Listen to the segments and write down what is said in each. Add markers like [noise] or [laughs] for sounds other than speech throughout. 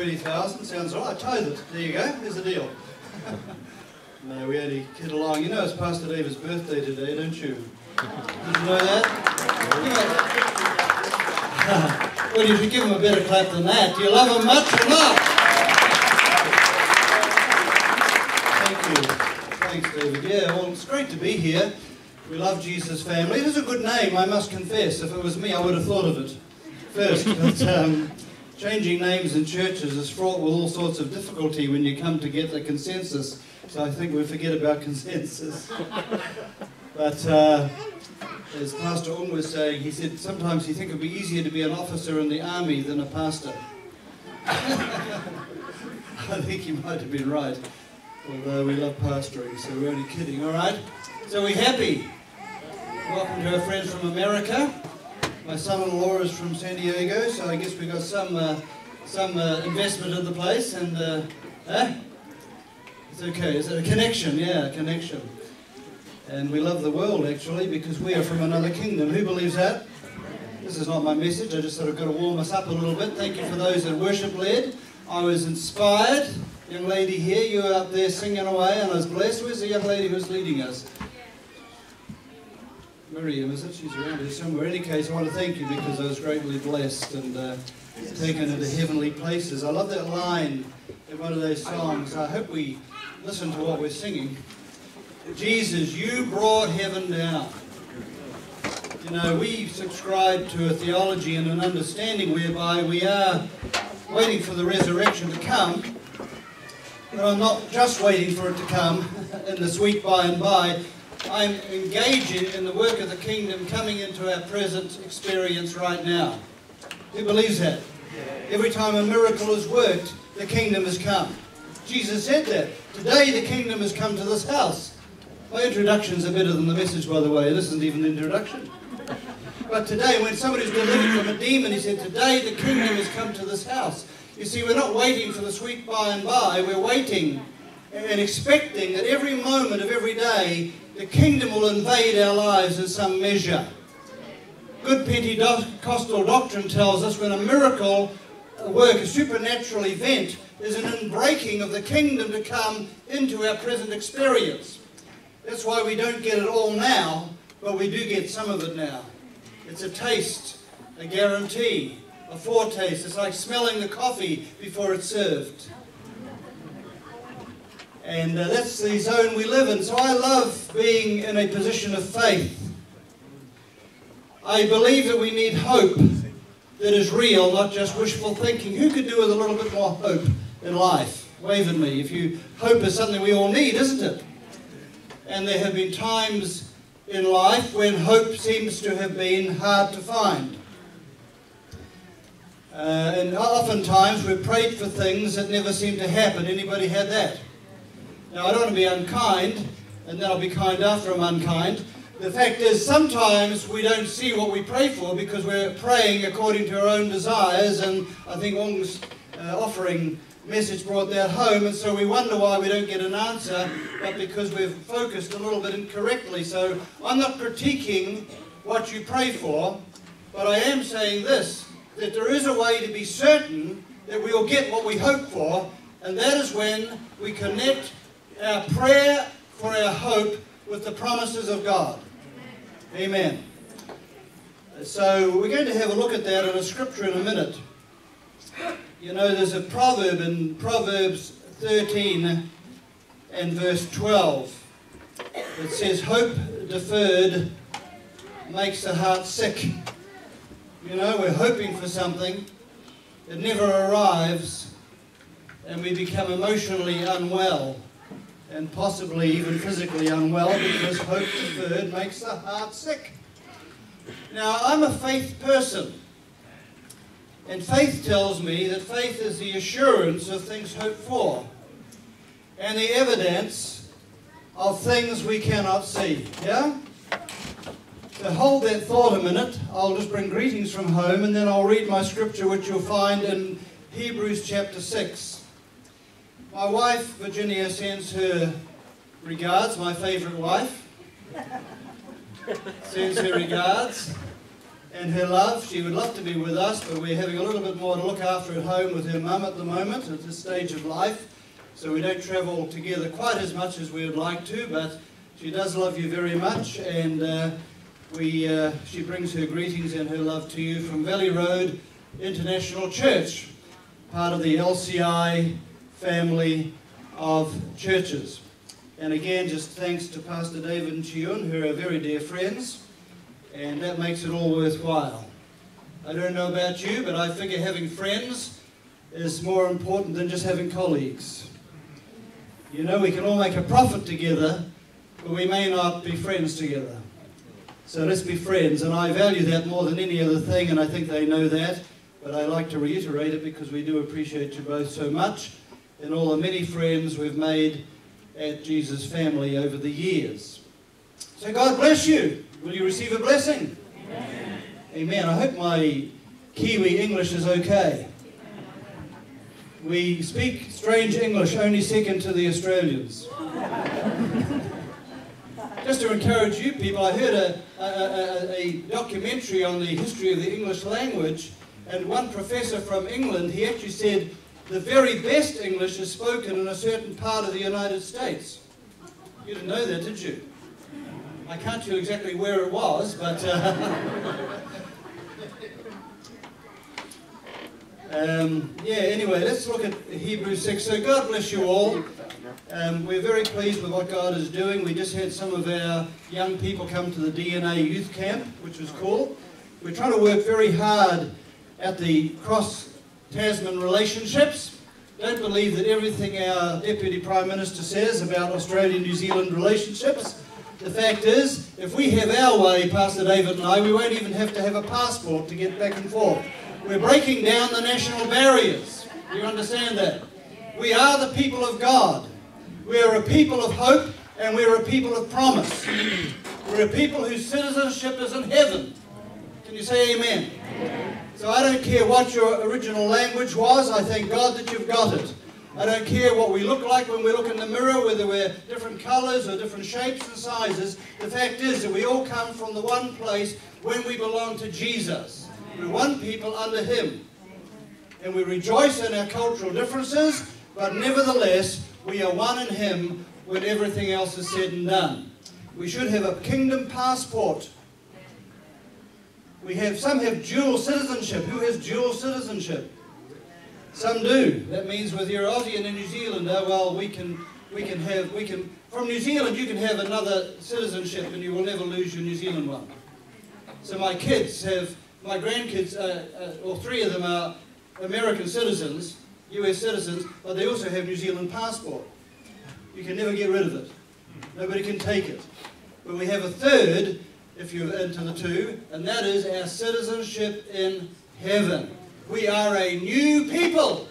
20,000. Sounds all right. Tithe it. There you go. There's the deal. [laughs] no, we only kid along. You know it's Pastor David's birthday today, don't you? Did you know that? [laughs] well, you should give him a better clap than that. Do you love him much or not? Thank you. Thanks, David. Yeah, well, it's great to be here. We love Jesus family. It is a good name, I must confess. If it was me, I would have thought of it first. But um, changing names in churches is fraught with all sorts of difficulty when you come to get the consensus. So I think we forget about consensus. [laughs] But uh, as Pastor Ung was saying, he said sometimes he think it would be easier to be an officer in the army than a pastor. [laughs] I think he might have been right although we love pastoring, so we're only kidding, all right? So we're happy. Welcome to our friends from America. My son-in-law is from San Diego, so I guess we've got some uh, some uh, investment in the place, and uh, eh? it's okay. Is it a connection? Yeah, a connection. And we love the world actually because we are from another kingdom. Who believes that? This is not my message. I just sort of got to warm us up a little bit. Thank you for those that worship led. I was inspired young lady here, you were up there singing away and I was blessed. Where's the young lady who's leading us? Miriam, is it? She's around here somewhere. In any case, I want to thank you because I was greatly blessed and uh, taken into heavenly places. I love that line in one of those songs. I hope we listen to what we're singing. Jesus, you brought heaven down. You know, we subscribe to a theology and an understanding whereby we are waiting for the resurrection to come, but I'm not just waiting for it to come [laughs] in the sweet by and by. I'm engaging in the work of the kingdom coming into our present experience right now. Who believes that? Every time a miracle is worked, the kingdom has come. Jesus said that. Today the kingdom has come to this house. My introductions are better than the message, by the way. This isn't even an introduction. But today, when somebody's delivered from a demon, he said, Today the kingdom has come to this house. You see, we're not waiting for the sweet by and by. We're waiting and expecting that every moment of every day, the kingdom will invade our lives in some measure. Good Pentecostal doctrine tells us when a miracle a work, a supernatural event, is an inbreaking of the kingdom to come into our present experience. That's why we don't get it all now, but we do get some of it now. It's a taste, a guarantee, a foretaste. It's like smelling the coffee before it's served. And uh, that's the zone we live in. So I love being in a position of faith. I believe that we need hope that is real, not just wishful thinking. Who could do with a little bit more hope in life? Wave at me. If you hope is something we all need, isn't it? And there have been times in life when hope seems to have been hard to find. Uh, and oftentimes we've prayed for things that never seem to happen. Anybody had that? Now I don't want to be unkind, and then I'll be kind after I'm unkind. The fact is, sometimes we don't see what we pray for because we're praying according to our own desires, and I think Ong's uh, offering message brought that home, and so we wonder why we don't get an answer, but because we've focused a little bit incorrectly. So I'm not critiquing what you pray for, but I am saying this that there is a way to be certain that we will get what we hope for, and that is when we connect our prayer for our hope with the promises of God. Amen. So we're going to have a look at that in a scripture in a minute. You know, there's a proverb in Proverbs 13 and verse 12 that says, Hope deferred makes the heart sick. You know, we're hoping for something, it never arrives, and we become emotionally unwell and possibly even physically unwell because hope deferred makes the heart sick. Now, I'm a faith person. And faith tells me that faith is the assurance of things hoped for and the evidence of things we cannot see. Yeah? So hold that thought a minute. I'll just bring greetings from home and then I'll read my scripture, which you'll find in Hebrews chapter 6. My wife, Virginia, sends her regards, my favourite wife. [laughs] sends her regards. and her love. She would love to be with us, but we're having a little bit more to look after at home with her mum at the moment at this stage of life. So we don't travel together quite as much as we would like to, but she does love you very much, and uh, we, uh, she brings her greetings and her love to you from Valley Road International Church, part of the LCI family of churches. And again, just thanks to Pastor David and Chiyun, who are very dear friends, and that makes it all worthwhile. I don't know about you, but I figure having friends is more important than just having colleagues. You know, we can all make a profit together, but we may not be friends together. So let's be friends, and I value that more than any other thing, and I think they know that. But I like to reiterate it because we do appreciate you both so much and all the many friends we've made at Jesus family over the years. So God bless you. Will you receive a blessing? Amen. Amen. I hope my Kiwi English is okay. We speak strange English only second to the Australians. [laughs] Just to encourage you people, I heard a, a, a, a, documentary on the history of the English language, and one professor from England, he actually said the very best English is spoken in a certain part of the United States. You didn't know that, did you? I can't tell you exactly where it was, but... Uh, [laughs] Um, yeah, anyway, let's look at Hebrews 6. So God bless you all. Um, we're very pleased with what God is doing. We just had some of our young people come to the DNA youth camp, which was cool. We're trying to work very hard at the cross-Tasman relationships. Don't believe that everything our Deputy Prime Minister says about Australia-New Zealand relationships. The fact is, if we have our way, Pastor David and I, we won't even have to have a passport to get back and forth. We're breaking down the national barriers. Do you understand that? We are the people of God. We are a people of hope and we're a people of promise. We're a people whose citizenship is in heaven. Can you say amen? amen? So I don't care what your original language was. I thank God that you've got it. I don't care what we look like when we look in the mirror, whether we're different colours or different shapes and sizes. The fact is that we all come from the one place when we belong to Jesus. We're one people under Him. And we rejoice in our cultural differences, but nevertheless, we are one in Him when everything else is said and done. We should have a kingdom passport. We have some have dual citizenship. Who has dual citizenship? Some do. That means with your Aussie and a New Zealander, well, we can we can have we can from New Zealand you can have another citizenship and you will never lose your New Zealand one. So my kids have my grandkids, uh, uh, or three of them are American citizens, US citizens, but they also have New Zealand passport. You can never get rid of it. Nobody can take it. But we have a third, if you're into the two, and that is our citizenship in heaven. We are a new people.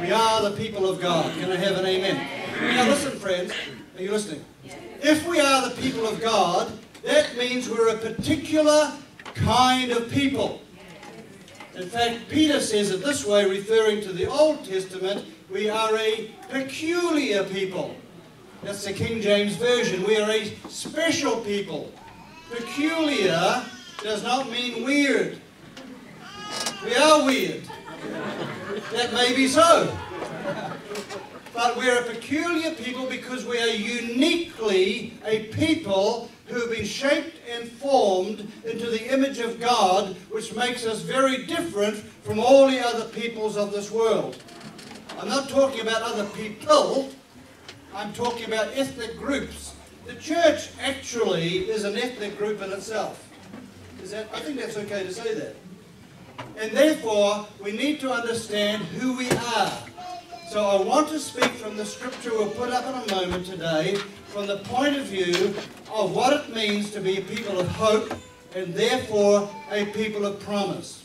We are the people of God. Can I have an amen? Now listen, friends. Are you listening? If we are the people of God, that means we're a particular kind of people. In fact, Peter says it this way, referring to the Old Testament, we are a peculiar people. That's the King James Version. We are a special people. Peculiar does not mean weird. We are weird. That may be so. But we're a peculiar people because we are uniquely a people who have been shaped and formed into the image of God, which makes us very different from all the other peoples of this world. I'm not talking about other people, I'm talking about ethnic groups. The church actually is an ethnic group in itself. Is that, I think that's okay to say that. And therefore, we need to understand who we are. So I want to speak from the scripture we'll put up in a moment today from the point of view of what it means to be a people of hope and therefore a people of promise.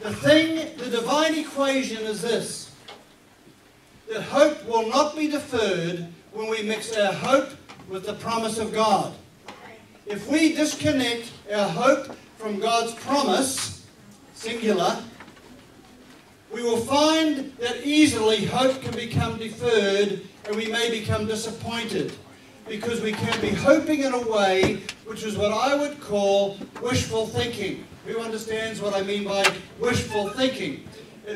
The thing, the divine equation is this, that hope will not be deferred when we mix our hope with the promise of God. If we disconnect our hope from God's promise, singular, we will find that easily hope can become deferred and we may become disappointed. because we can be hoping in a way which is what I would call wishful thinking. Who understands what I mean by wishful thinking?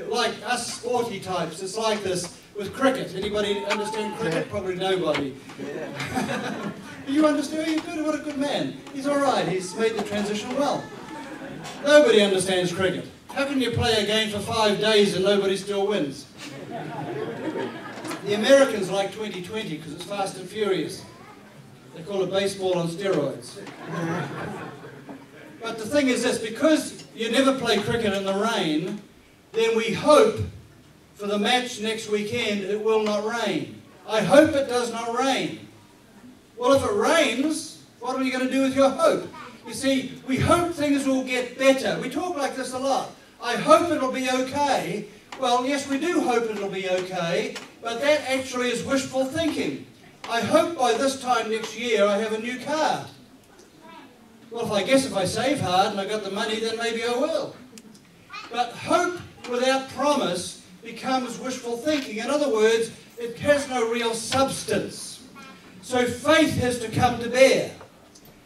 Like us sporty types, it's like this with cricket. Anybody understand cricket? Probably nobody. Yeah. [laughs] you understand? You're good. What a good man. He's all right. He's made the transition well. Nobody understands cricket. How can you play a game for five days and nobody still wins? The Americans like 2020 because it's fast and furious. They call it baseball on steroids. [laughs] But the thing is this, because you never play cricket in the rain, then we hope for the match next weekend it will not rain. I hope it does not rain. Well, if it rains, what are you going to do with your hope? You see, we hope things will get better. We talk like this a lot. I hope it'll be okay. Well, yes, we do hope it'll be okay, but that actually is wishful thinking. I hope by this time next year I have a new car. Well, if I guess if I save hard and I got the money, then maybe I will. But hope without promise becomes wishful thinking. In other words, it has no real substance. So faith has to come to bear.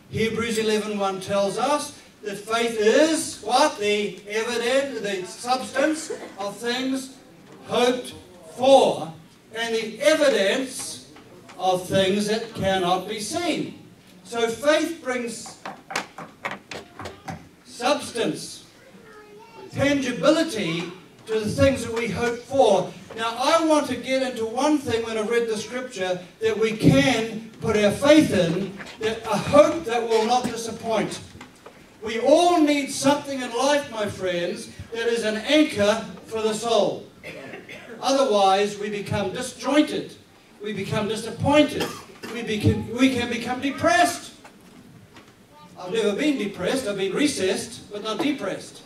Hebrews 11.1 tells us that faith is what? The evidence, the substance of things hoped for, and the evidence of things that cannot be seen. So faith brings substance, tangibility to the things that we hope for. Now, I want to get into one thing when I read the scripture that we can put our faith in, that a hope that will not disappoint. We all need something in life, my friends, that is an anchor for the soul. Otherwise, we become disjointed. We become disappointed. We, we can become depressed. I've never been depressed. I've been recessed, but not depressed.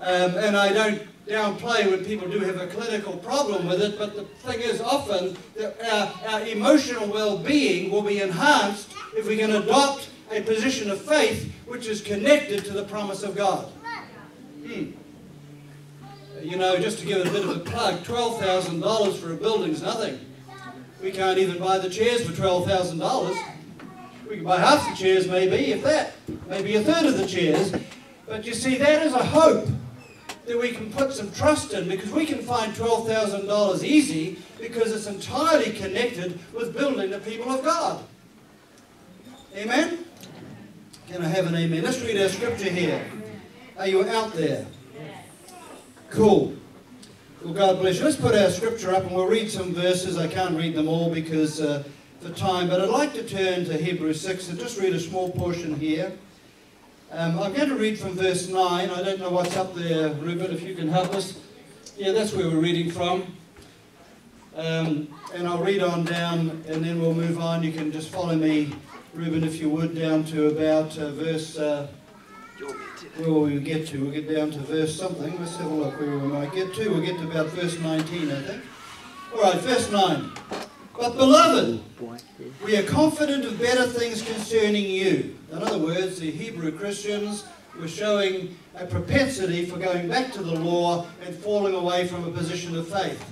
Um, and I don't downplay when people do have a clinical problem with it, but the thing is often that our, our emotional well-being will be enhanced if we can adopt a position of faith which is connected to the promise of God. Hmm. You know, just to give it a bit of a plug, $12,000 for a building is nothing. We can't even buy the chairs for $12,000. We can buy half the chairs maybe, if that. Maybe a third of the chairs. But you see, that is a hope that we can put some trust in because we can find $12,000 easy because it's entirely connected with building the people of God. Amen? Can I have an amen? Let's read our scripture here. Are you out there? Cool. Well, God bless you. Let's put our scripture up and we'll read some verses. I can't read them all because uh, for time, but I'd like to turn to Hebrews 6 and just read a small portion here. Um, I'm going to read from verse 9. I don't know what's up there, Ruben, if you can help us. Yeah, that's where we're reading from. Um, and I'll read on down and then we'll move on. You can just follow me, Ruben, if you would, down to about uh, verse... Uh, where will we get to? We'll get down to verse something. Let's have a look where we might get to. We'll get to about verse 19, I think. All right, verse 9. But beloved, we are confident of better things concerning you. In other words, the Hebrew Christians were showing a propensity for going back to the law and falling away from a position of faith.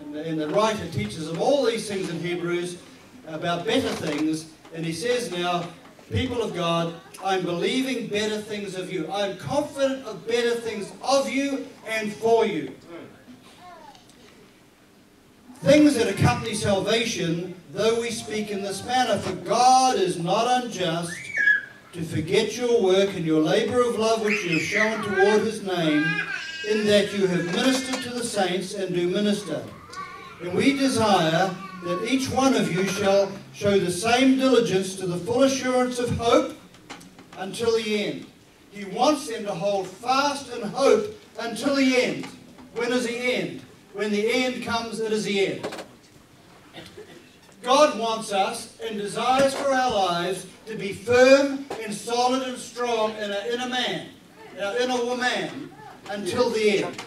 And the, and the writer teaches them all these things in Hebrews about better things. And he says now, people of God, I'm believing better things of you. I'm confident of better things of you and for you things that accompany salvation, though we speak in this manner. For God is not unjust to forget your work and your labor of love which you have shown toward his name, in that you have ministered to the saints and do minister. And we desire that each one of you shall show the same diligence to the full assurance of hope until the end. He wants them to hold fast in hope until the end. When is the end? When the end comes, it is the end. God wants us and desires for our lives to be firm and solid and strong in our inner man, our inner woman, until the end.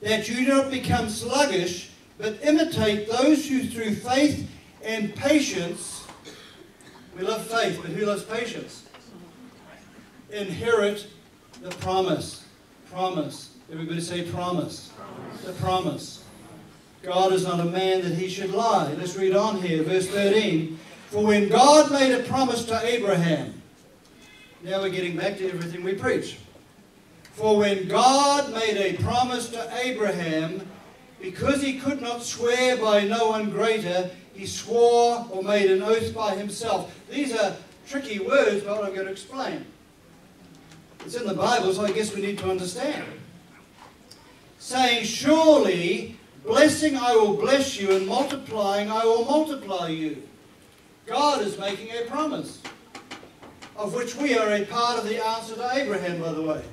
That you do not become sluggish, but imitate those who through faith and patience, we love faith, but who loves patience? Inherit the promise. Promise. Everybody say promise. promise. The promise. God is not a man that he should lie. Let's read on here, verse 13. For when God made a promise to Abraham, now we're getting back to everything we preach. For when God made a promise to Abraham, because he could not swear by no one greater, he swore or made an oath by himself. These are tricky words, but I'm going to explain. It's in the Bible, so I guess we need to understand. Saying, Surely, blessing I will bless you, and multiplying I will multiply you. God is making a promise, of which we are a part of the answer to Abraham, by the way.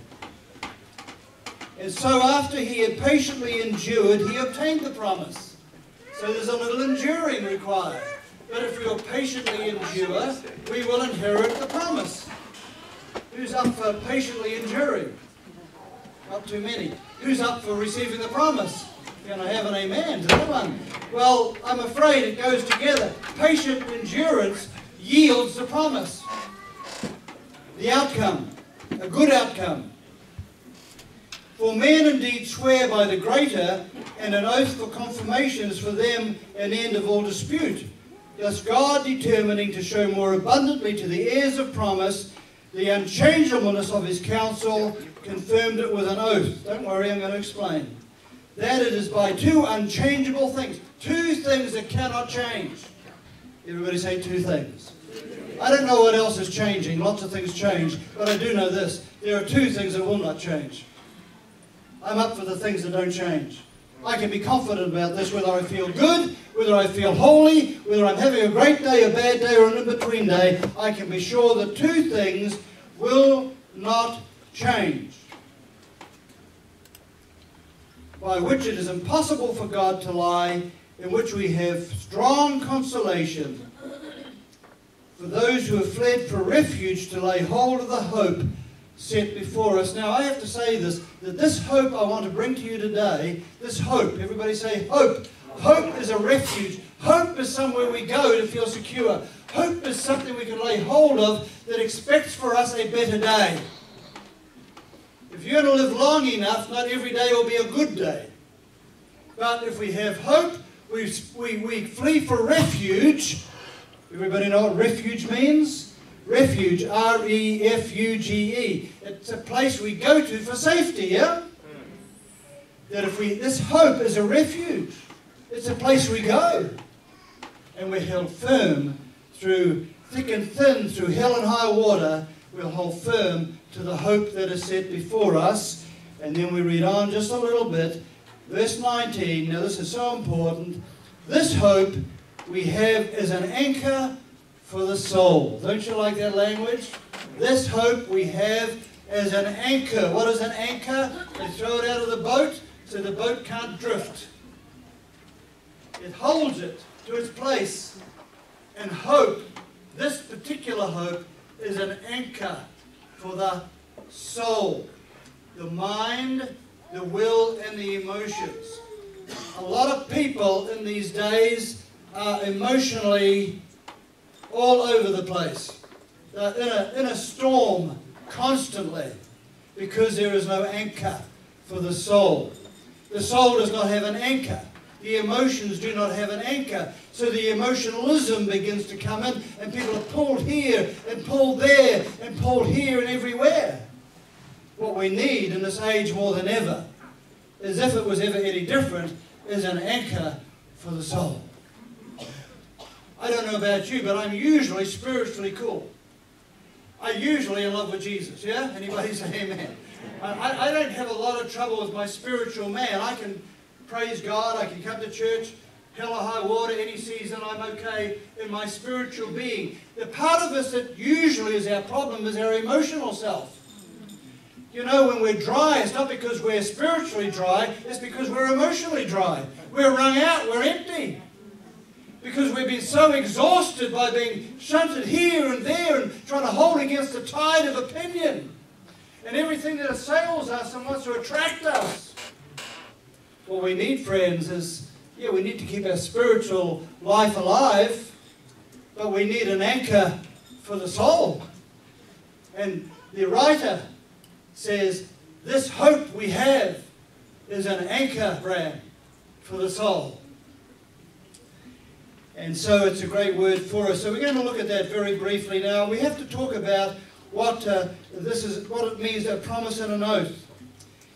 And so after he had patiently endured, he obtained the promise. So there's a little enduring required. But if we'll patiently endure, we will inherit the promise. Who's up for patiently enduring? Not too many. Who's up for receiving the promise? Can I have an amen to that one? Well, I'm afraid it goes together. Patient endurance yields the promise. The outcome, a good outcome. For men indeed swear by the greater, and an oath for confirmation is for them an end of all dispute. Thus God determining to show more abundantly to the heirs of promise the unchangeableness of his counsel, confirmed it with an oath. Don't worry, I'm going to explain. That it is by two unchangeable things, two things that cannot change. Everybody say two things. I don't know what else is changing. Lots of things change. But I do know this. There are two things that will not change. I'm up for the things that don't change. I can be confident about this whether I feel good, whether I feel holy, whether I'm having a great day, a bad day, or an in-between day. I can be sure that two things will not change. By which it is impossible for God to lie, in which we have strong consolation for those who have fled for refuge to lay hold of the hope set before us. Now, I have to say this, that this hope I want to bring to you today, this hope, everybody say hope. Hope is a refuge. Hope is somewhere we go to feel secure. Hope is something we can lay hold of that expects for us a better day. If you're going to live long enough, not every day will be a good day. But if we have hope, we, we, we flee for refuge. Everybody know what refuge means? Refuge, R-E-F-U-G-E. It's a place we go to for safety, yeah? That if we, this hope is a refuge. It's a place we go. And we're held firm through thick and thin, through hell and high water. We'll hold firm to the hope that is set before us. And then we read on just a little bit. Verse 19, now this is so important. This hope we have is an anchor for the soul. Don't you like that language? This hope we have is an anchor. What is an anchor? They throw it out of the boat so the boat can't drift. It holds it to its place. And hope, this particular hope, is an anchor for the soul, the mind, the will, and the emotions. A lot of people in these days are emotionally all over the place, uh, in, a, in a storm constantly, because there is no anchor for the soul. The soul does not have an anchor. The emotions do not have an anchor. So the emotionalism begins to come in, and people are pulled here and pulled there and pulled here and everywhere. What we need in this age more than ever, as if it was ever any different, is an anchor for the soul. I don't know about you, but I'm usually spiritually cool. I'm usually in love with Jesus, yeah? Anybody say amen? I, I don't have a lot of trouble with my spiritual man. I can praise God, I can come to church, hell or high water, any season, I'm okay in my spiritual being. The part of us that usually is our problem is our emotional self. You know, when we're dry, it's not because we're spiritually dry, it's because we're emotionally dry. We're wrung out, we're empty because we've been so exhausted by being shunted here and there and trying to hold against the tide of opinion and everything that assails us and wants to attract us. What we need, friends, is yeah, we need to keep our spiritual life alive, but we need an anchor for the soul. And the writer says, This hope we have is an anchor, Brad. for the soul. And so it's a great word for us. So we're going to look at that very briefly now. We have to talk about what uh, this is, what it means, a promise and an oath.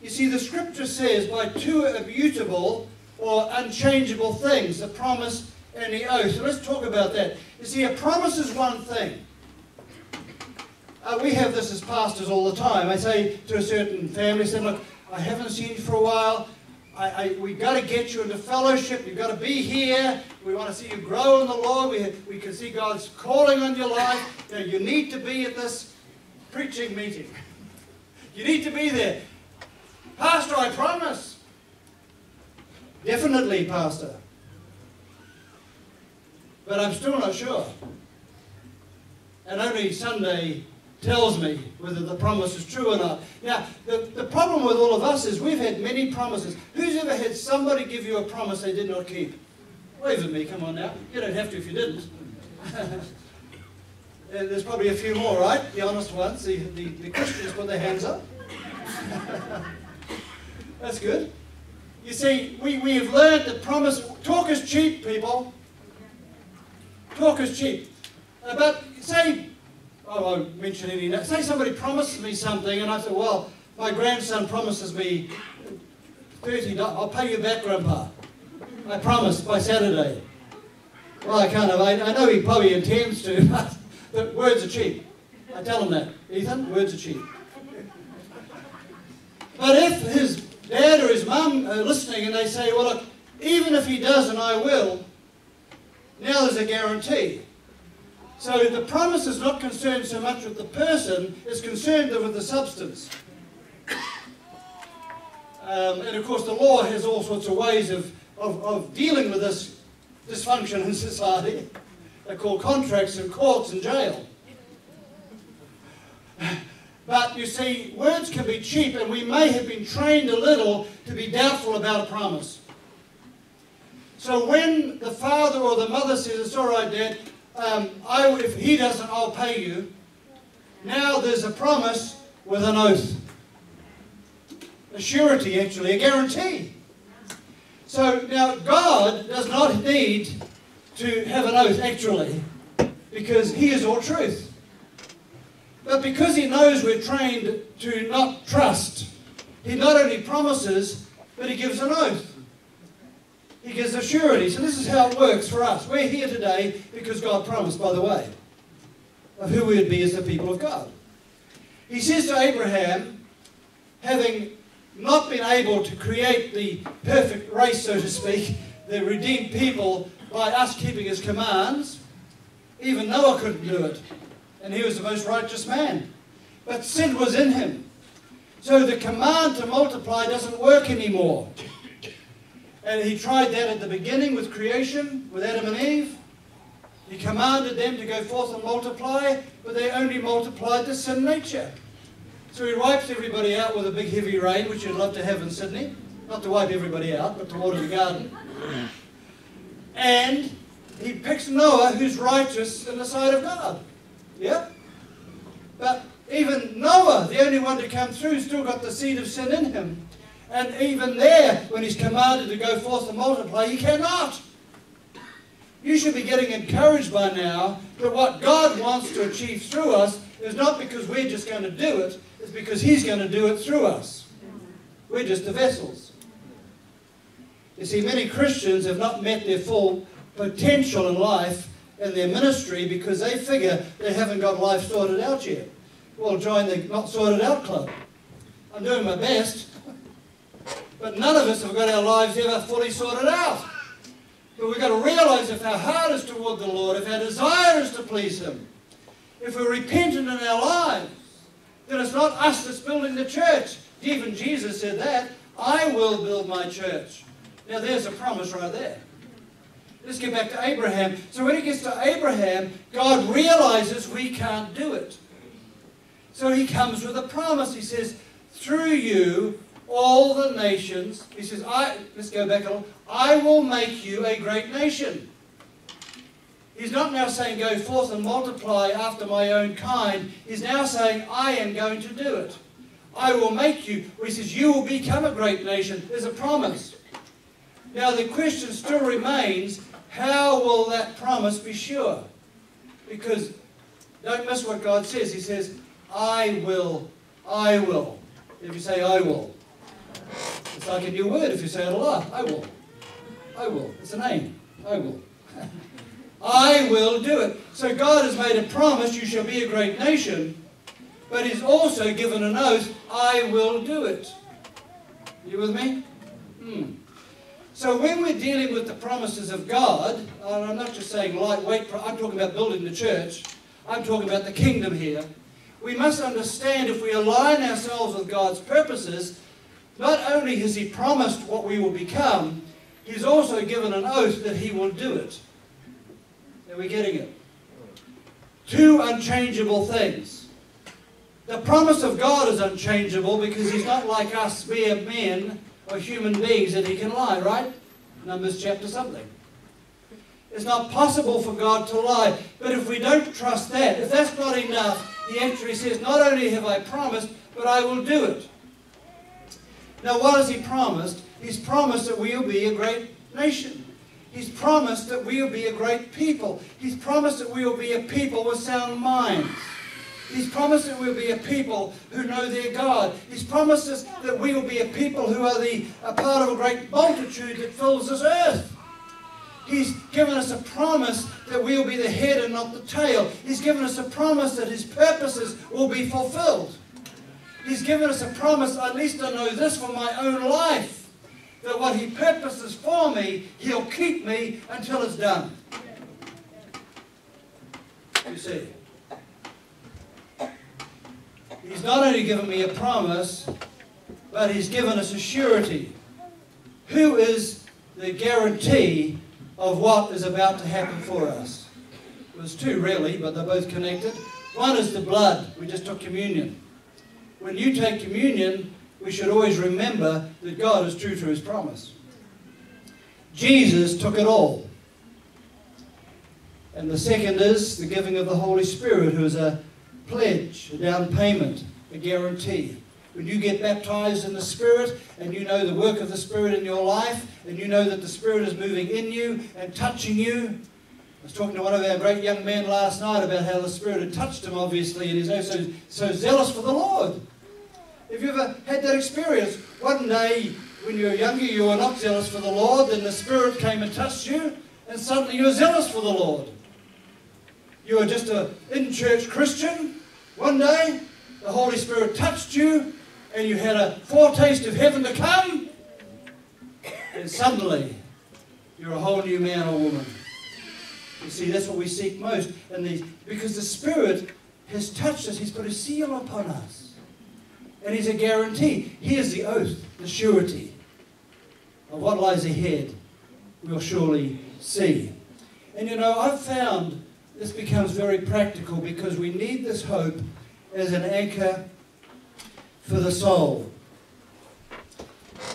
You see, the scripture says by two immutable or unchangeable things, the promise and the oath. So let's talk about that. You see, a promise is one thing. Uh, we have this as pastors all the time. I say to a certain family, I say, look, I haven't seen you for a while. I, I, we've got to get you into fellowship. You've got to be here. We want to see you grow in the Lord. We, we can see God's calling on your life. You, know, you need to be at this preaching meeting. [laughs] You need to be there. Pastor, I promise. Definitely, Pastor. But I'm still not sure. And only Sunday tells me whether the promise is true or not. Now, the, the problem with all of us is we've had many promises. Who's ever had somebody give you a promise they did not keep? Wave at me, come on now. You don't have to if you didn't. [laughs] there's probably a few more, right? The honest ones, the, the, the Christians put their hands up. [laughs] That's good. You see, we, we have learned that promise, talk is cheap, people. Talk is cheap. Uh, but say oh, I won't mention any. Say somebody promises me something, and I say, well, my grandson promises me $30, I'll pay you back, Grandpa. I promise, by Saturday. Well, I kind of, I, I know he probably intends to, [laughs] but, but words are cheap. I tell him that. Ethan, words are cheap. But if his dad or his mum are listening and they say, well, look, even if he doesn't, I will, now there's a guarantee. So the promise is not concerned so much with the person, it's concerned with the substance. Um, and of course the law has all sorts of ways of, of, of dealing with this dysfunction in society. [laughs] They're called contracts and courts and jail. But you see, words can be cheap, and we may have been trained a little to be doubtful about a promise. So when the father or the mother says, it's all right, Dad, um, I, if he doesn't, I'll pay you. Now there's a promise with an oath. A surety, actually, a guarantee. So now God does not need to have an oath, actually, because he is all truth. But because he knows we're trained to not trust, he not only promises, but he gives an oath. He gives a surety. So this is how it works for us. We're here today because God promised, by the way, of who we would be as the people of God. He says to Abraham, having not been able to create the perfect race, so to speak, the redeemed people by us keeping his commands, even Noah couldn't do it. And he was the most righteous man. But sin was in him. So the command to multiply doesn't work anymore. And he tried that at the beginning with creation, with Adam and Eve. He commanded them to go forth and multiply, but they only multiplied the sin nature. So he wipes everybody out with a big heavy rain, which you'd love to have in Sydney. Not to wipe everybody out, but to water the garden. And he picks Noah, who's righteous in the sight of God. Yeah? But even Noah, the only one to come through, still got the seed of sin in him. And even there, when he's commanded to go forth and multiply, he cannot. You should be getting encouraged by now that what God wants to achieve through us is not because we're just going to do it, it's because he's going to do it through us. We're just the vessels. You see, many Christians have not met their full potential in life in their ministry because they figure they haven't got life sorted out yet. Well, join the Not Sorted Out Club. I'm doing my best. But none of us have got our lives ever fully sorted out. But we've got to realize if our heart is toward the Lord, if our desire is to please Him, if we're repentant in our lives, then it's not us that's building the church. Even Jesus said that. I will build my church. Now there's a promise right there. Let's get back to Abraham. So when he gets to Abraham, God realizes we can't do it. So he comes with a promise. He says, through you, all the nations. He says, I, let's go back a little. I will make you a great nation. He's not now saying, go forth and multiply after my own kind. He's now saying, I am going to do it. I will make you. He says, you will become a great nation. There's a promise. Now the question still remains, how will that promise be sure? Because don't miss what God says. He says, I will, I will. If you say I will. It's like a new word if you say it a lot. I will. I will. It's a name. I will. [laughs] I will do it. So God has made a promise, you shall be a great nation, but He's also given an oath, I will do it. You with me? Hmm. So when we're dealing with the promises of God, and I'm not just saying lightweight, I'm talking about building the church, I'm talking about the kingdom here, we must understand if we align ourselves with God's purposes, not only has He promised what we will become, He's also given an oath that He will do it. Are we getting it? Two unchangeable things. The promise of God is unchangeable because He's not like us mere men or human beings that He can lie, right? Numbers chapter something. It's not possible for God to lie. But if we don't trust that, if that's not enough, he actually says, Not only have I promised, but I will do it. Now, what has he promised? He's promised that we'll be a great nation. He's promised that we'll be a great people. He's promised that we'll be a people with sound minds. He's promised that we'll be a people who know their God. He's promised us that we will be a people who are the, a part of a great multitude that fills this earth. He's given us a promise that we'll be the head and not the tail. He's given us a promise that His purposes will be fulfilled. He's given us a promise, at least I know this for my own life, that what He purposes for me, He'll keep me until it's done. You see. He's not only given me a promise, but He's given us a surety. Who is the guarantee of what is about to happen for us. There's two really, but they're both connected. One is the blood. We just took communion. When you take communion, we should always remember that God is true to his promise. Jesus took it all. And the second is the giving of the Holy Spirit, who is a pledge, a down payment, a guarantee. When you get baptized in the Spirit and you know the work of the Spirit in your life and you know that the Spirit is moving in you and touching you. I was talking to one of our great young men last night about how the Spirit had touched him, obviously, and he's now so, so zealous for the Lord. Have you ever had that experience? One day when you were younger, you were not zealous for the Lord, then the Spirit came and touched you, and suddenly you were zealous for the Lord. You were just an in church Christian. One day, the Holy Spirit touched you, and you had a foretaste of heaven to come, and suddenly you're a whole new man or woman. You see, that's what we seek most. And the, because the Spirit has touched us, He's put a seal upon us. And He's a guarantee. Here's the oath, the surety of what lies ahead. We'll surely see. And you know, I've found this becomes very practical because we need this hope as an anchor for the soul.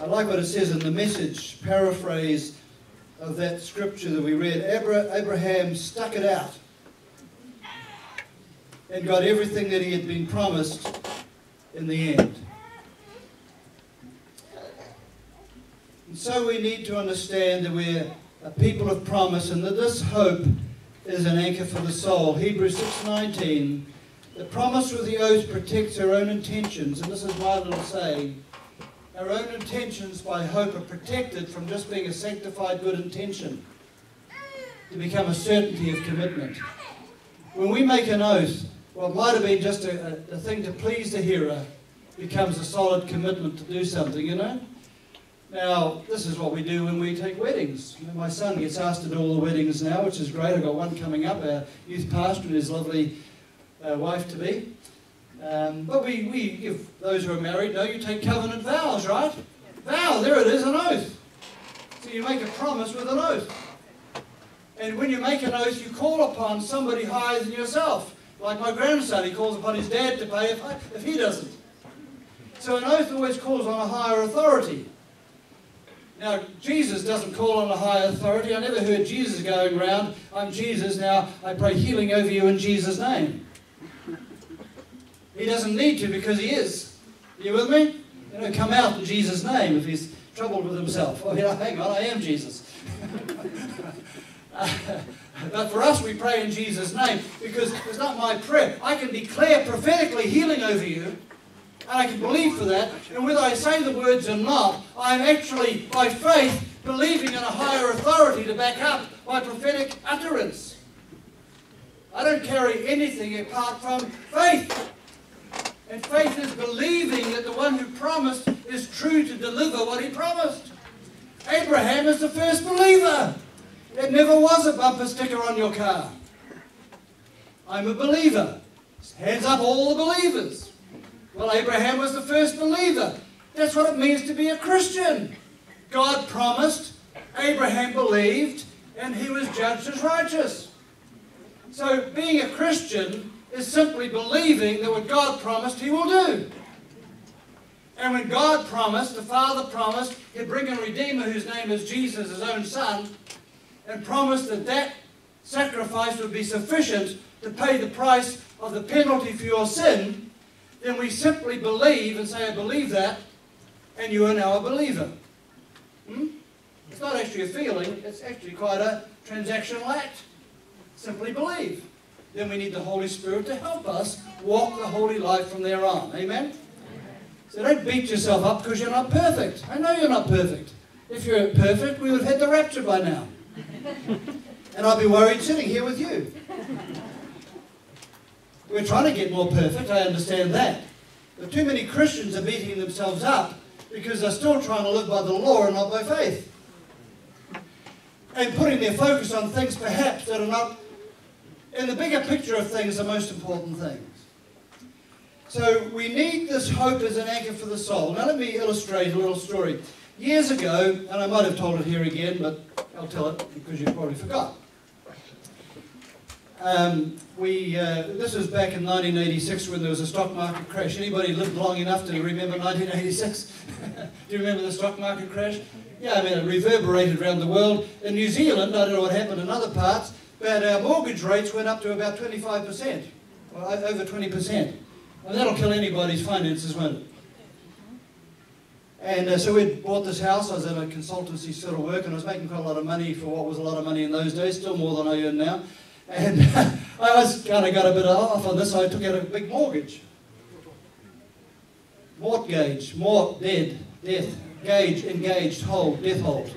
I like what it says in the message paraphrase of that scripture that we read. Abraham stuck it out and got everything that he had been promised in the end. And so we need to understand that we're a people of promise and that this hope is an anchor for the soul. Hebrews 6:19 the promise with the oath protects our own intentions, and this is why little saying. Our own intentions by hope are protected from just being a sanctified good intention to become a certainty of commitment. When we make an oath, what might have been just a, a, a thing to please the hearer becomes a solid commitment to do something, you know? Now, this is what we do when we take weddings. My son gets asked to do all the weddings now, which is great. I've got one coming up. Our youth pastor and his lovely uh, wife to be. Um, but we, we give those who are married, no, you take covenant vows, right? Vow, there it is, an oath. So you make a promise with an oath. And when you make an oath, you call upon somebody higher than yourself. Like my grandson, he calls upon his dad to pay if, if he doesn't. So an oath always calls on a higher authority. Now, Jesus doesn't call on a high authority. I never heard Jesus going around, I'm Jesus, now I pray healing over you in Jesus' name. He doesn't need to because he is. Are you with me? You know, come out in Jesus' name if he's troubled with himself. Oh, yeah, hang on, I am Jesus. [laughs] but for us, we pray in Jesus' name because it's not my prayer. I can declare prophetically healing over you, and I can believe for that. And whether I say the words or not, I'm actually, by faith, believing in a higher authority to back up my prophetic utterance. I don't carry anything apart from faith. And faith is believing that the one who promised is true to deliver what he promised. Abraham is the first believer. It never was a bumper sticker on your car. I'm a believer. Hands up all the believers. Well, Abraham was the first believer. That's what it means to be a Christian. God promised, Abraham believed, and he was judged as righteous. So being a Christian is simply believing that what God promised he will do. And when God promised, the Father promised, he'd bring a Redeemer whose name is Jesus, his own Son, and promised that that sacrifice would be sufficient to pay the price of the penalty for your sin, then we simply believe and say, I believe that, and you are now a believer. Hmm? It's not actually a feeling, it's actually quite a transactional act. Simply believe. Then we need the Holy Spirit to help us walk the holy life from there on. Amen? So don't beat yourself up because you're not perfect. I know you're not perfect. If you're perfect, we would have had the rapture by now. and I'd be worried sitting here with you. We're trying to get more perfect, I understand that. But too many Christians are beating themselves up because they're still trying to live by the law and not by faith. And putting their focus on things perhaps that are not, in the bigger picture of things, the most important things. So we need this hope as an anchor for the soul. Now let me illustrate a little story. Years ago, and I might have told it here again, but I'll tell it because you probably forgot. Um, we, uh, this was back in 1986 when there was a stock market crash. Anybody lived long enough to remember 1986? [laughs] Do you remember the stock market crash? Yeah, I mean, it reverberated around the world. In New Zealand, I don't know what happened in other parts, but our mortgage rates went up to about 25%, or over 20%. And that'll kill anybody's finances, won't it? And uh, so we bought this house. I was in a consultancy sort of work, and I was making quite a lot of money for what was a lot of money in those days, still more than I earn now. And [laughs] I was kind of got a bit off on this, so I took out a big mortgage. Mortgage, mort, dead, death, gauge, engaged, hold, death hold.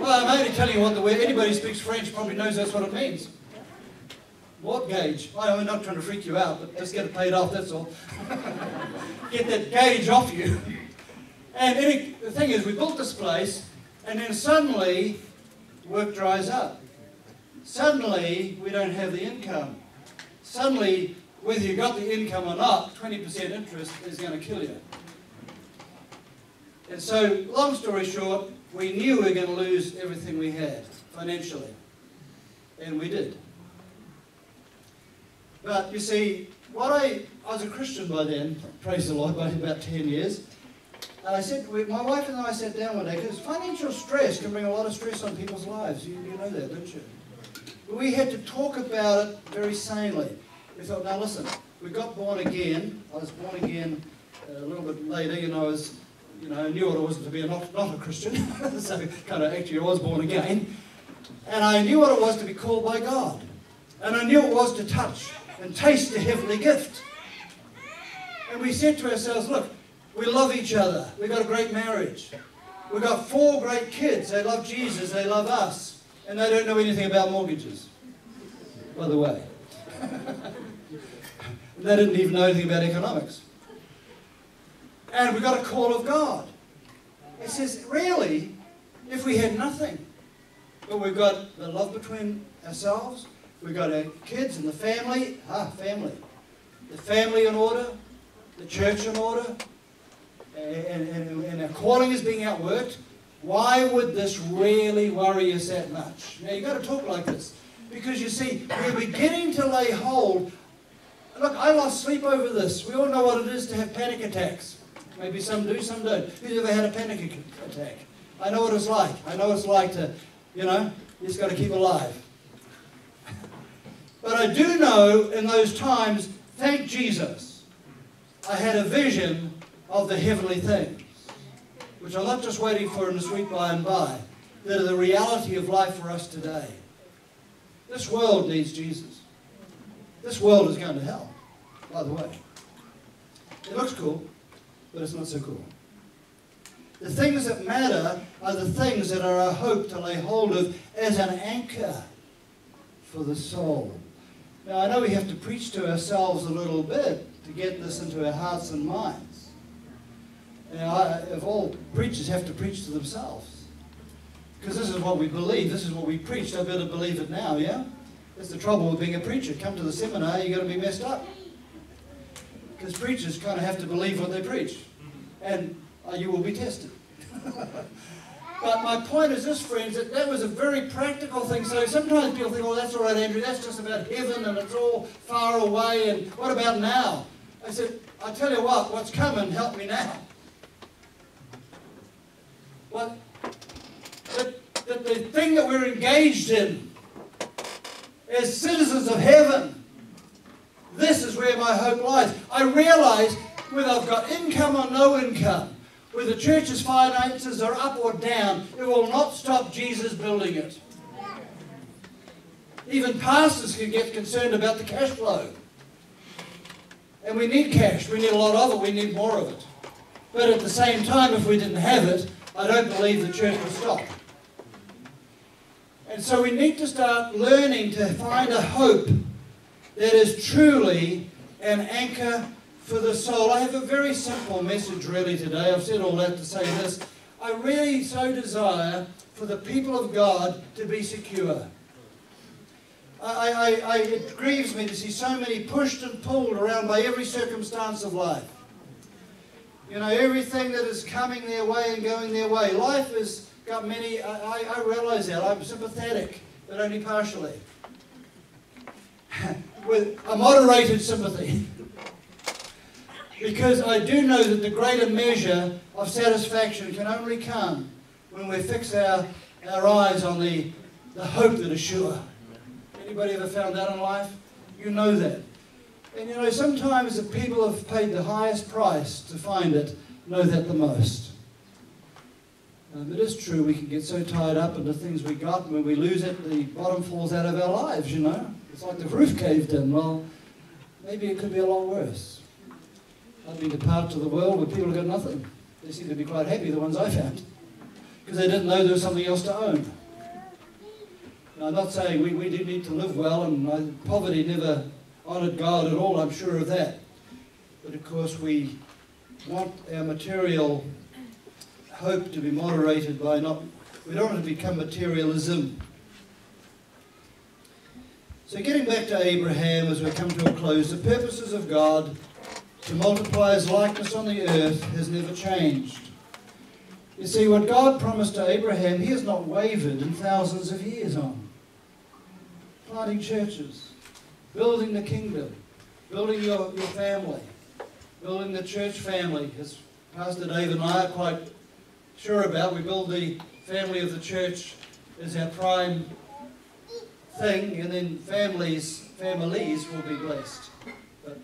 well, I'm only telling you what the word, anybody who speaks French probably knows that's what it means. Mortgage. I'm not trying to freak you out, but just get it paid off, that's all. [laughs] get that gauge off you. And the thing is, we built this place, and then suddenly work dries up. Suddenly, we don't have the income. Suddenly, whether you've got the income or not, 20% interest is going to kill you. And so, long story short, we knew we were going to lose everything we had financially. And we did. But you see, what I, I was a Christian by then, praise the Lord, by about 10 years. And I said, my wife and I sat down one day, because financial stress can bring a lot of stress on people's lives. You, you know that, don't you? But we had to talk about it very sanely. We thought, now listen, we got born again. I was born again uh, a little bit later, you know, I was, you know, knew what it was to be a not, not a Christian. [laughs] so kind of actually I was born again. And I knew what it was to be called by God. And I knew it was to touch and taste the heavenly gift. And we said to ourselves, look, we love each other. We've got a great marriage. We've got four great kids. They love Jesus. They love us. And they don't know anything about mortgages, by the way. [laughs] they didn't even know anything about economics. And we got a call of God. It says, really, if we had nothing, but we've got the love between ourselves, We've got our kids and the family. Ah, family. The family in order, the church in order, and, and, and our calling is being outworked. Why would this really worry us that much? Now, you've got to talk like this. Because you see, we're beginning to lay hold. Look, I lost sleep over this. We all know what it is to have panic attacks. Maybe some do, some don't. Who's ever had a panic attack? I know what it's like. I know what it's like to, you know, you just got to keep alive. But I do know in those times, thank Jesus, I had a vision of the heavenly things. Which are not just waiting for in the sweet by and by, that are the reality of life for us today. This world needs Jesus. This world is going to hell, by the way. It looks cool, but it's not so cool. The things that matter are the things that are our hope to lay hold of as an anchor for the soul. Now, I know we have to preach to ourselves a little bit to get this into our hearts and minds. Now, I, if all preachers have to preach to themselves, because this is what we believe, this is what we preach, I better believe it now, yeah? That's the trouble with being a preacher. Come to the seminar, you're going to be messed up. Because preachers kind of have to believe what they preach. And uh, you will be tested. [laughs] but my point is this, friends, that that was a very practical thing. So sometimes people think, oh, that's all right, Andrew, that's just about heaven and it's all far away. And what about now? I said, I tell you what, what's coming, help me now. What? That, that the thing that we're engaged in as citizens of heaven, this is where my hope lies. I realize whether I've got income or no income, whether the church's finances are up or down, it will not stop Jesus building it. Even pastors can get concerned about the cash flow. And we need cash. We need a lot of it. We need more of it. But at the same time, if we didn't have it, I don't believe the church will stop. And so we need to start learning to find a hope that is truly an anchor for the soul. I have a very simple message really today. I've said all that to say this. I really so desire for the people of God to be secure. I, I, I, it grieves me to see so many pushed and pulled around by every circumstance of life. You know, everything that is coming their way and going their way. Life has got many, I, I realize that. I'm sympathetic, but only partially. [laughs] With a moderated sympathy. Because I do know that the greater measure of satisfaction can only come when we fix our, our eyes on the, the hope that is sure. Anybody ever found that in life? You know that. And you know, sometimes the people who have paid the highest price to find it know that the most. Um, it is true we can get so tied up in the things we got, and when we lose it, the bottom falls out of our lives, you know. It's like the roof caved in. Well, maybe it could be a lot worse. I've been to the world where people have got nothing. They seem to be quite happy, the ones I found, because they didn't know there was something else to own. Now, I'm not saying we, we do need to live well, and uh, poverty never honoured God at all, I'm sure of that. But of course, we want our material hope to be moderated by not, we don't want to become materialism. So, getting back to Abraham as we come to a close, the purposes of God to multiply his likeness on the earth has never changed. You see, what God promised to Abraham, he has not wavered in thousands of years on. Planting churches, building the kingdom, building your, your family, building the church family, as Pastor Dave and I are quite sure about. We build the family of the church as our prime thing, and then families, families will be blessed. But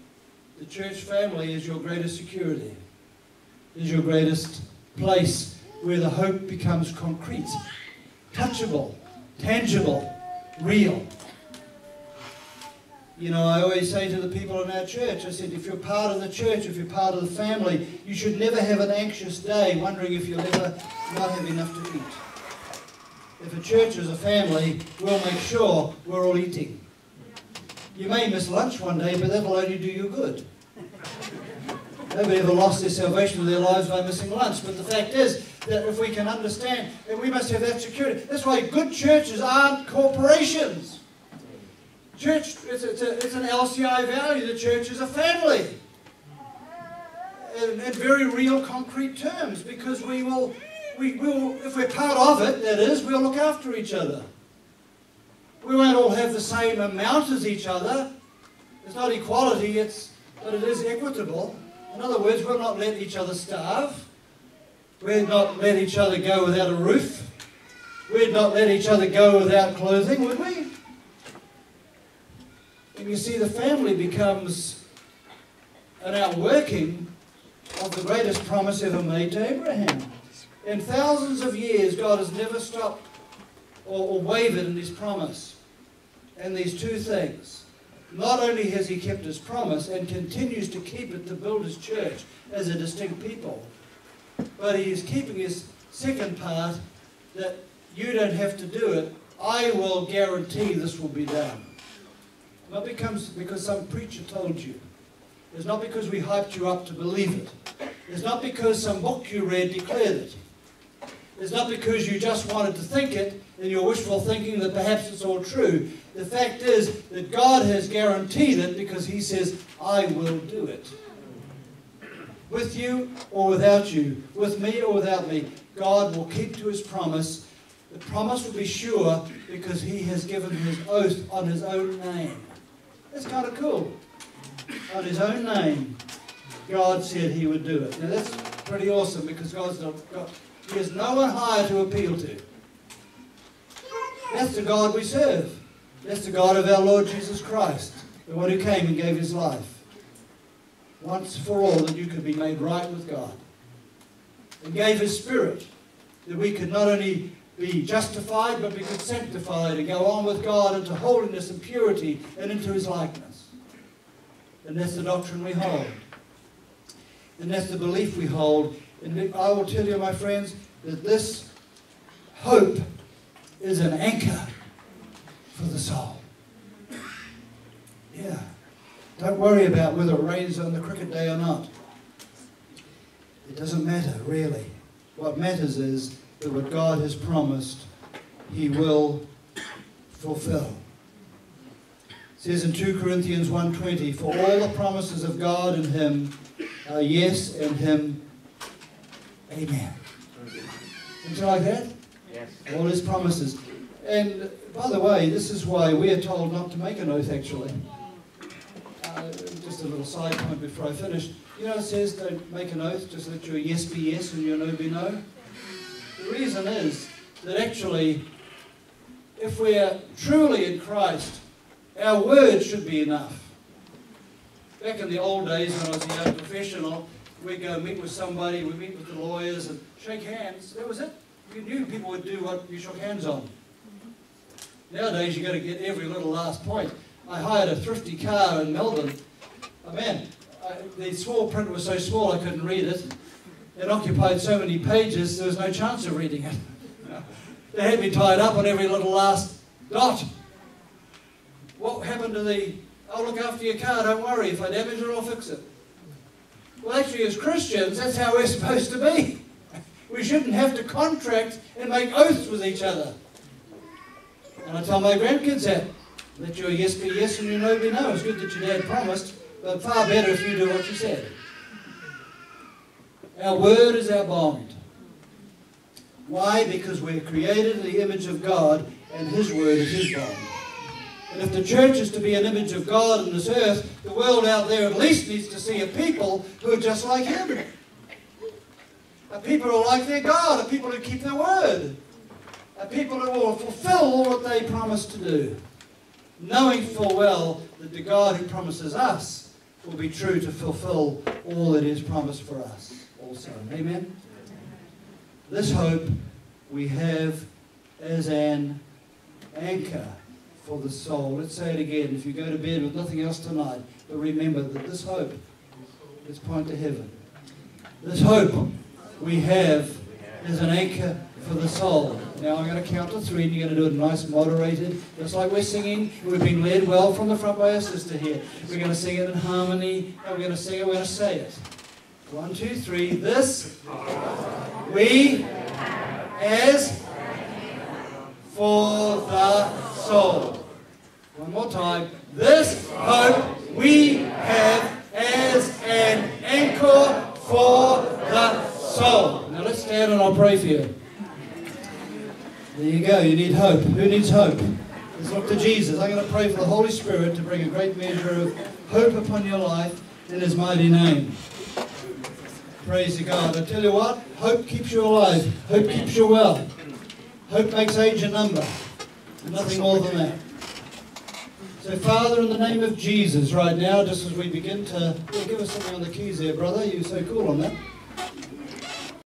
the church family is your greatest security, is your greatest place where the hope becomes concrete, touchable, tangible, real. You know, I always say to the people in our church, I said, if you're part of the church, if you're part of the family, you should never have an anxious day wondering if you'll ever not have enough to eat. If a church is a family, we'll make sure we're all eating. You may miss lunch one day, but that'll only do you good. Nobody ever lost their salvation of their lives by missing lunch. But the fact is that if we can understand that we must have that security. That's why good churches aren't corporations. Church, it's, it's, a, it's an LCI value. The church is a family. In, in very real, concrete terms, because we will, we will, if we're part of it, that is, we'll look after each other. We won't all have the same amount as each other. It's not equality, it's, but it is equitable. In other words, we'll not let each other starve. We'll not let each other go without a roof. We'd not let each other go without clothing, would we? And you see, the family becomes an outworking of the greatest promise ever made to Abraham. In thousands of years, God has never stopped or, or wavered in his promise. And these two things. Not only has he kept his promise and continues to keep it to build his church as a distinct people, but he is keeping his second part that you don't have to do it. I will guarantee this will be done. Not because, because some preacher told you. It's not because we hyped you up to believe it. It's not because some book you read declared it. It's not because you just wanted to think it in your wishful thinking that perhaps it's all true. The fact is that God has guaranteed it because He says, I will do it. With you or without you, with me or without me, God will keep to His promise. The promise will be sure because He has given His oath on His own name. That's kind of cool. On His own name, God said He would do it. Now that's pretty awesome because God's not, God, He has no one higher to appeal to. That's the God we serve. That's the God of our Lord Jesus Christ, the one who came and gave His life once for all that you could be made right with God. And gave His Spirit that we could not only be justified, but be sanctified and go on with God into holiness and purity and into His likeness. And that's the doctrine we hold. And that's the belief we hold. And I will tell you, my friends, that this hope is an anchor for the soul. Yeah. Don't worry about whether it rains on the cricket day or not. It doesn't matter, really. What matters is that what God has promised, He will fulfill. It says in 2 Corinthians 1.20, For all the promises of God in Him are yes, and Him, Amen. Don't you like that? Yes. All His promises. And by the way, this is why we are told not to make an oath, actually uh, just a little side point before I finish. You know, it says don't make an oath, just let your yes be yes and your no be no. The reason is that actually, if we're truly in Christ, our word should be enough. Back in the old days when I was a young professional, we'd go meet with somebody, we'd meet with the lawyers and shake hands. That was it. You knew people would do what you shook hands on. Nowadays, you've got to get every little last point. I hired a thrifty car in Melbourne Oh man, I, the small print was so small I couldn't read it. It occupied so many pages, there was no chance of reading it. [laughs] they had me tied up on every little last dot. What happened to the, I'll look after your car, don't worry, if I damage it, I'll fix it. Well, actually, as Christians, that's how we're [laughs] supposed to be. We shouldn't have to contract and make oaths with each other. And I tell my grandkids that. Let your yes be yes and your no be no. It's good that your dad promised, but far better if you do what you said. Our word is our bond. Why? Because we're created in the image of God, and His word is His bond. And if the church is to be an image of God on this earth, the world out there at least needs to see a people who are just like Him. A people who are like their God, a people who keep their word, a people who will fulfill all that they promise to do, knowing full well that the God who promises us will be true to fulfill all that is promised for us also. Amen? This hope we have as an anchor for the soul. Let's say it again. If you go to bed with nothing else tonight, but remember that this hope is point to heaven. This hope we have is an anchor for the soul. Now I'm going to count to three and you're going to do it nice, moderated, just like we're singing. We've been led well from the front by our sister here. We're going to sing it in harmony, and we're going to sing it, we're going to say it. One, two, three. This we as for the soul. One more time. This hope we have as an anchor for the soul. Now let's stand and I'll pray for you. There you go. You need hope. Who needs hope? Let's look to Jesus. I'm going to pray for the Holy Spirit to bring a great measure of hope upon your life in His mighty name. Praise God. I tell you what, hope keeps you alive. Hope keeps you well. Hope makes age a number. Nothing more than that. So, Father, in the name of Jesus, right now, just as we begin to give us something on the keys there, brother. You're so cool on that.